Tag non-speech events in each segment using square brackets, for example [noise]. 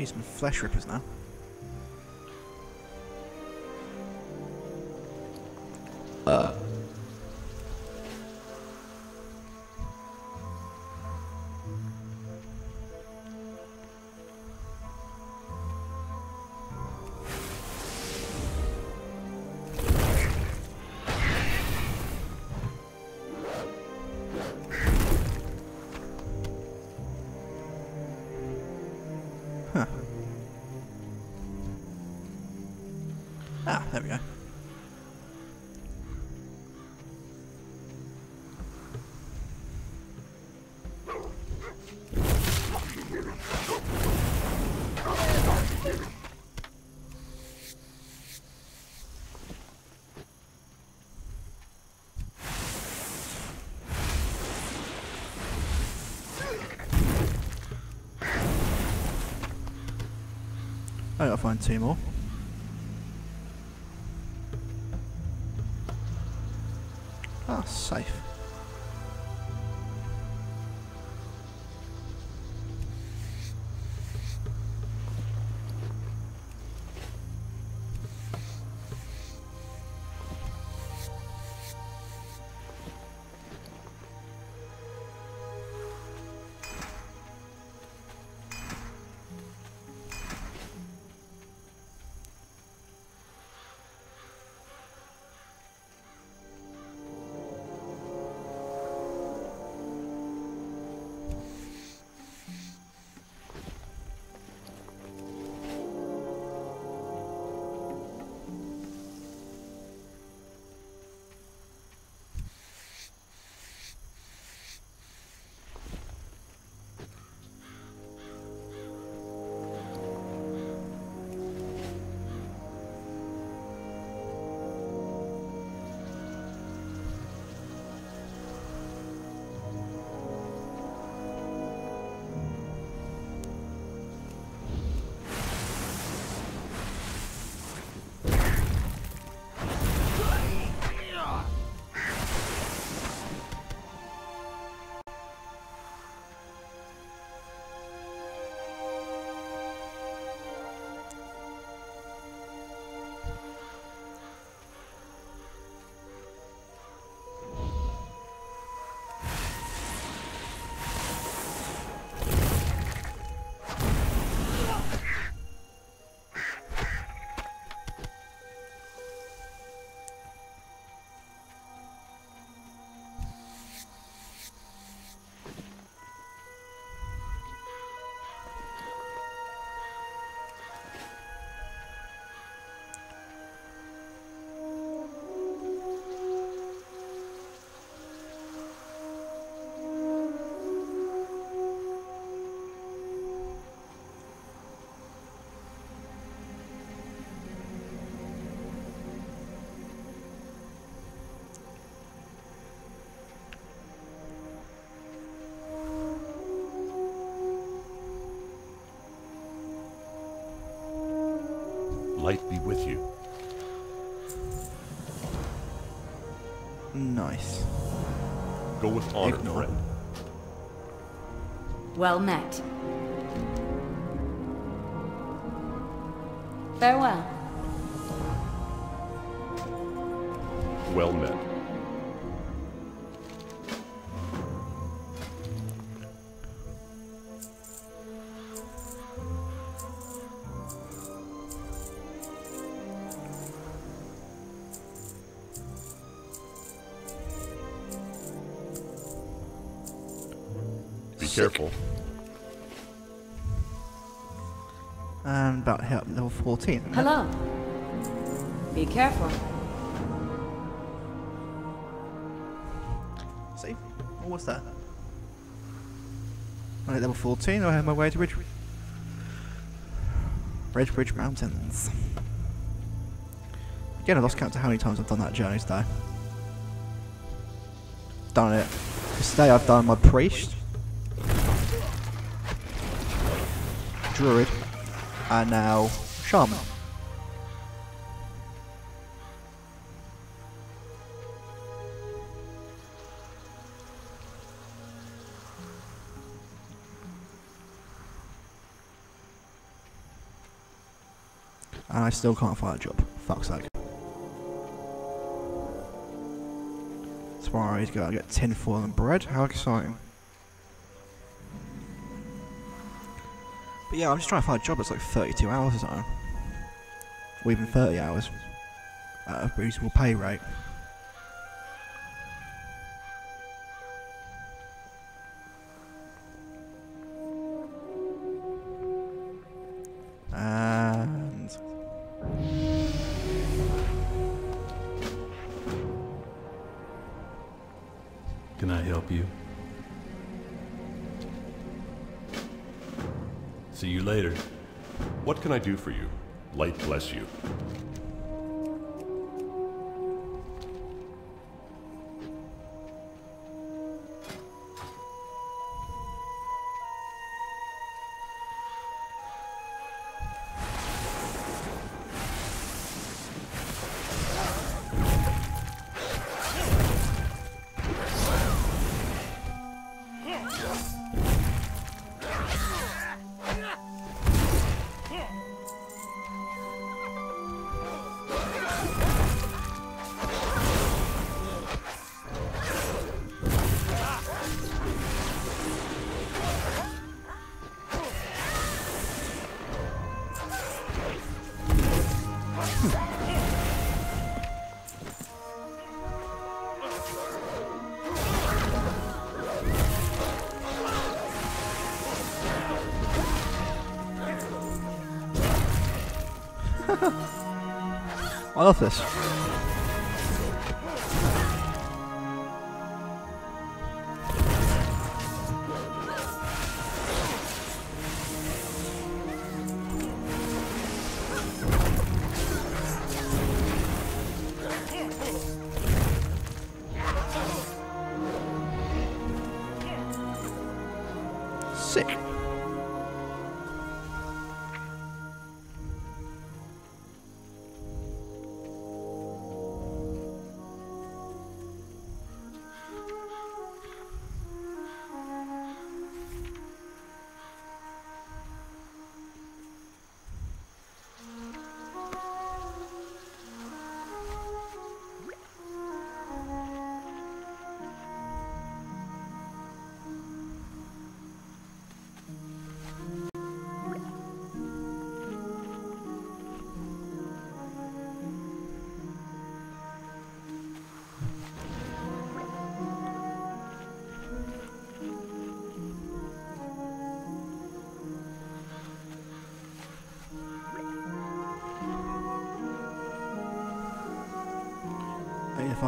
Need some flesh rippers now. I gotta find two more. Ah, safe. Light be with you. Nice. Go with honor, Ignore. friend. Well met. Farewell. Well met. Careful. And about to hit up level 14. isn't? Hello. Be careful. See? Oh, what's that? I'm at level 14, I have my way to Ridge... Ridgebridge Mountains. Again, I lost count to how many times I've done that journey today. Done it. 'Cause today I've done my priest, druid, and now shaman. And I still can't find a job. Fuck's sake. Tomorrow he's to get tin foil and bread. How exciting. But yeah, I'm just trying to find a job that's like 32 hours or something. Or even 30 hours. At a reasonable pay rate. I do for you? Light bless you. I love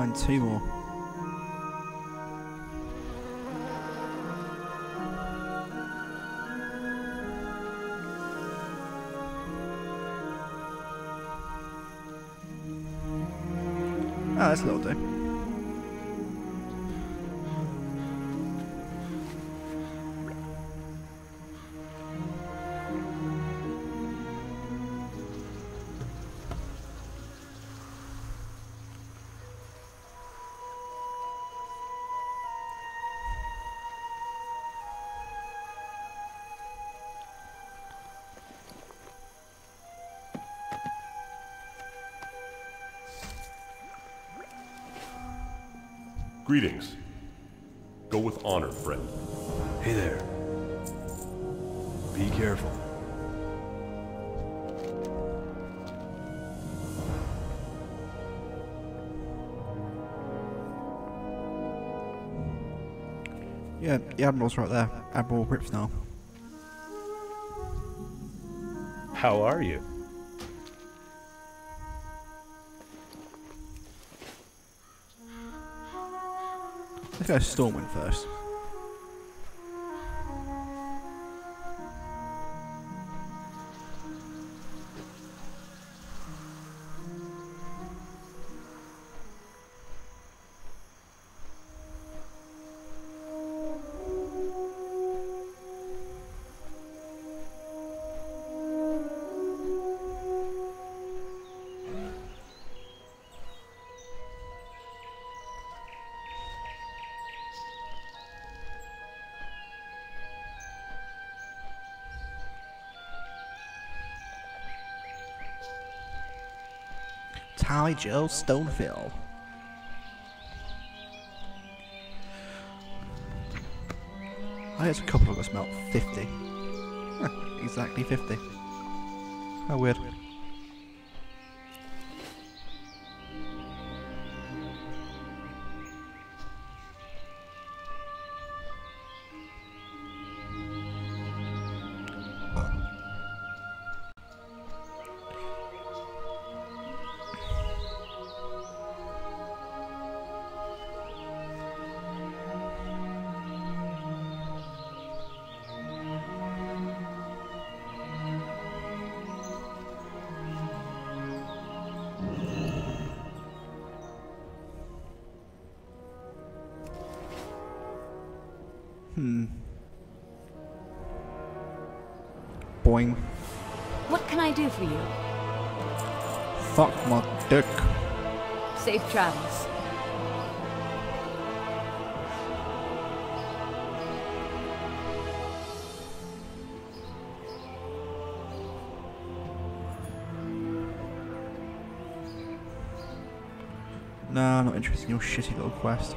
find two more. Ah, that's a little do. Greetings. Go with honor, friend. Hey there. Be careful. Yeah, the Admiral's right there. Admiral Ripsnarl. How are you? Let's go Stormwind first. Hi, Jill Stonefield. I guess a couple of us smelt 50. [laughs] Exactly 50. How weird. Hmm. Boing. What can I do for you? Fuck my dick. Safe travels. No, I'm not interested in your shitty little quest.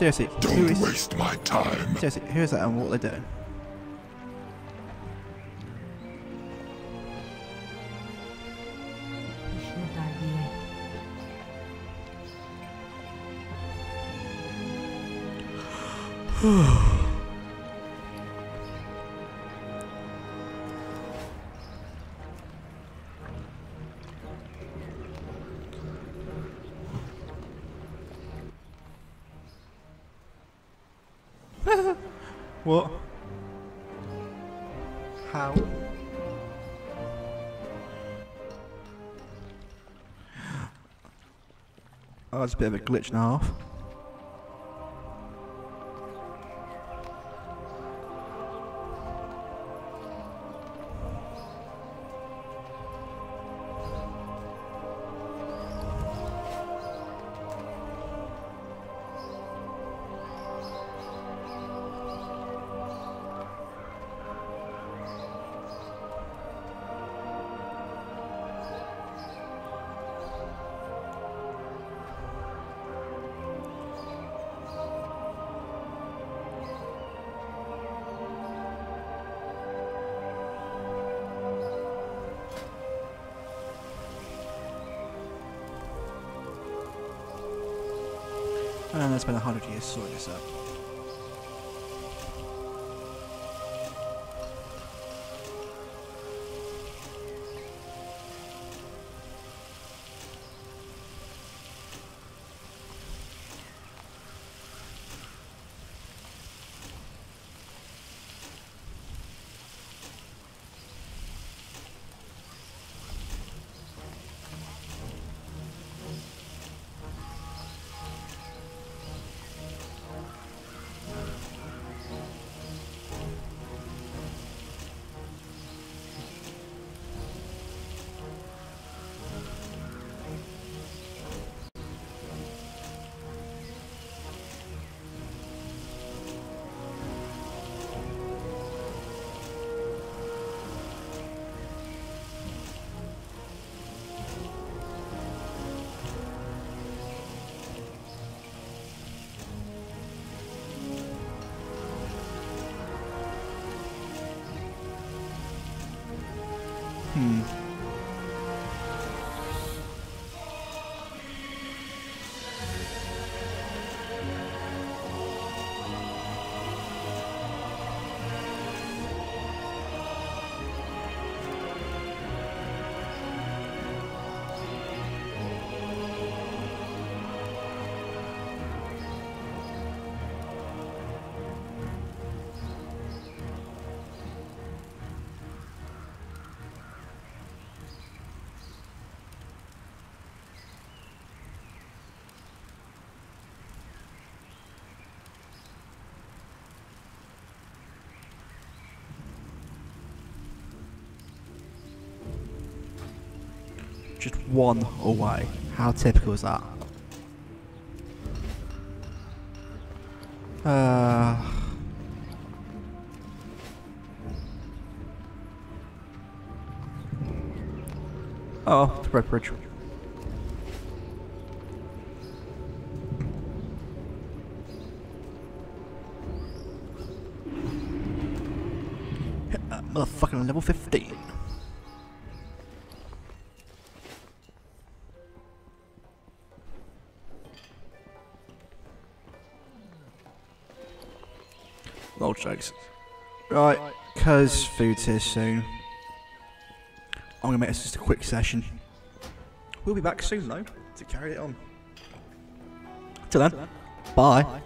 Seriously, Don't is waste my time. seriously who is that and what they're doing? [sighs] [sighs] [sighs] What? How? Oh, it's a bit of a glitch and a half. And I spent a hundred years sorting this out. Just one away. How typical is that? Uh... Oh, the red bridge. Motherfucking level 15. Jokes. Right, cause food's here soon. I'm gonna make this just a quick session. We'll be back soon though to carry it on. Till then, bye.